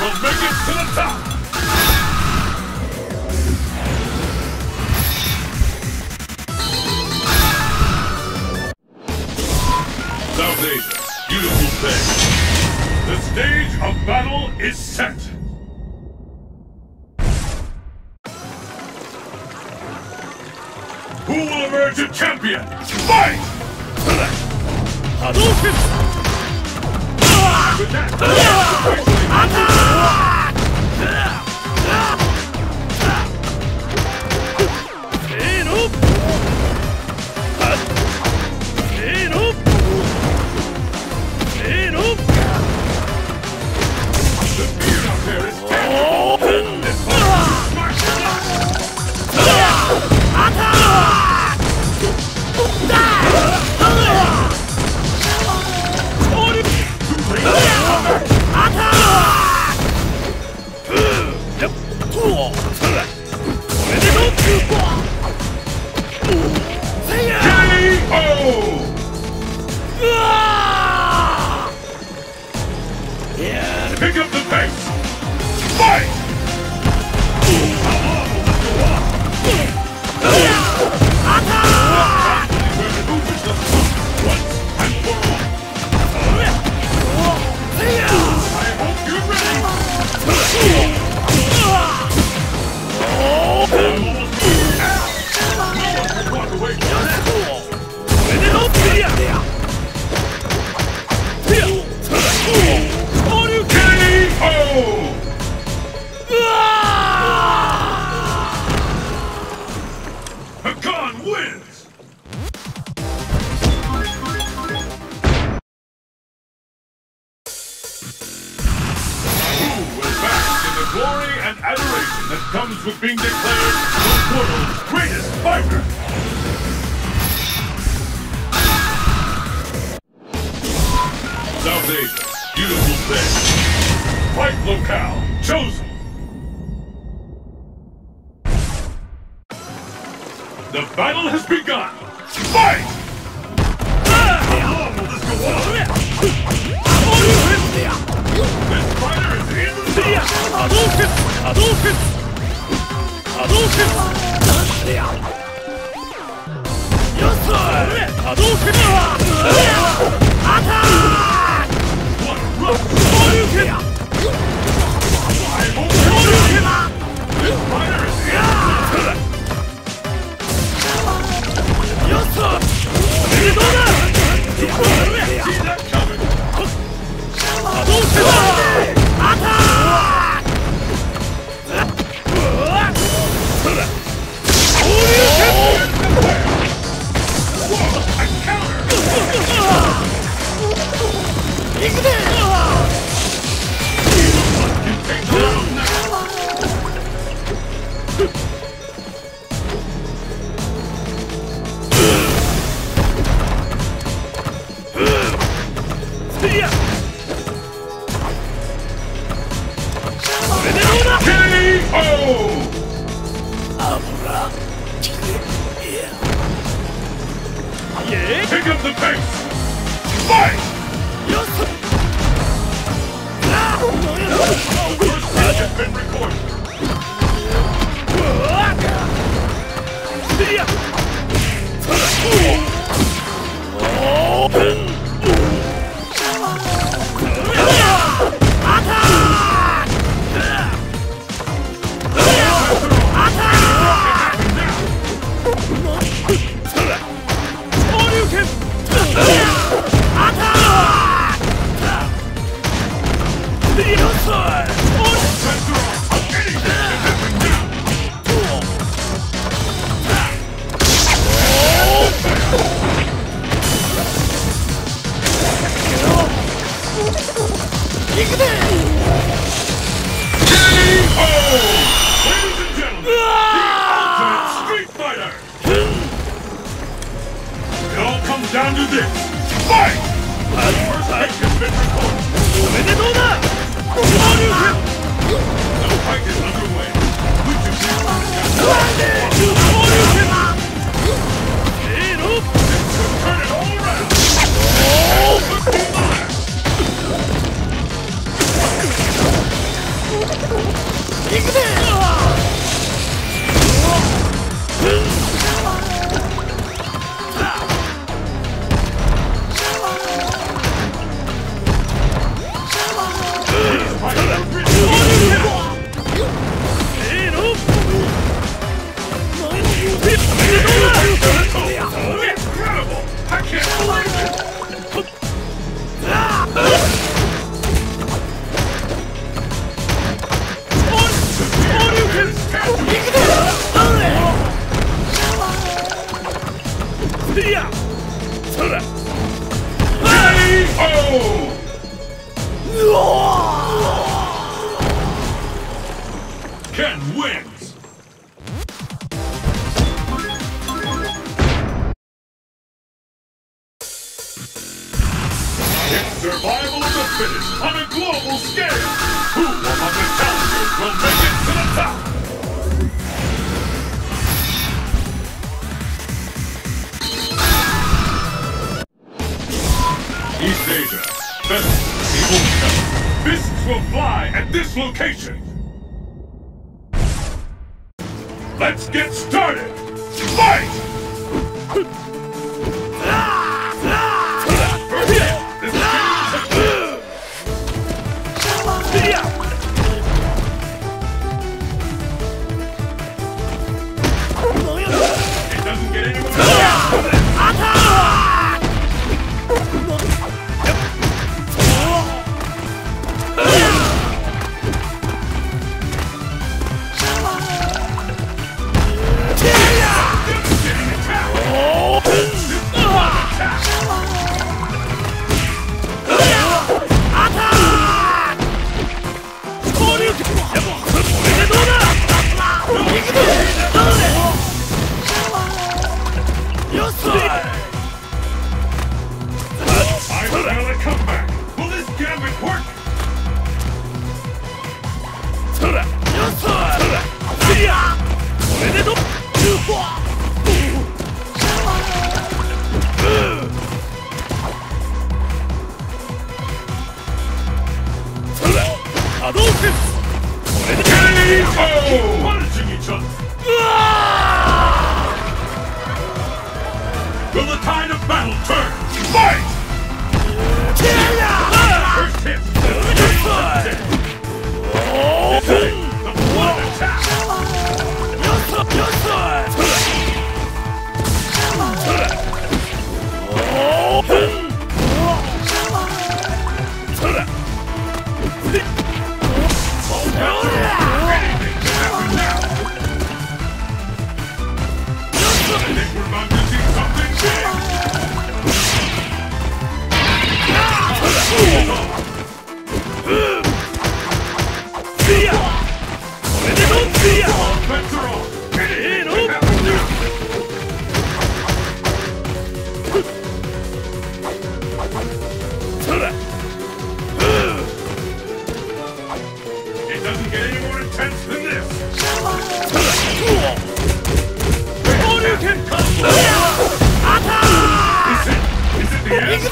will make it to the top! South Asia, beautiful thing. The stage of battle is set. Who will emerge a champion? Fight! Hadouken! With that, Pick up the pace! With being declared the world's greatest fighter? South Asia, beautiful thing. Fight locale chosen. The battle has begun. Fight! Ah! How long will this go on? This fighter is in the zone. 動拳よ。っアタック Pick up the pace! 行くぜ K.O. Ken wins! It's survival of the fittest on a global scale! Who among the challengers will make it to the top? East Asia, Venice, Evil. Fists will fly at this location! Let's get started! Fight! Doesn't get any more intense than this. Fantastic combo. Is it? Is it the end?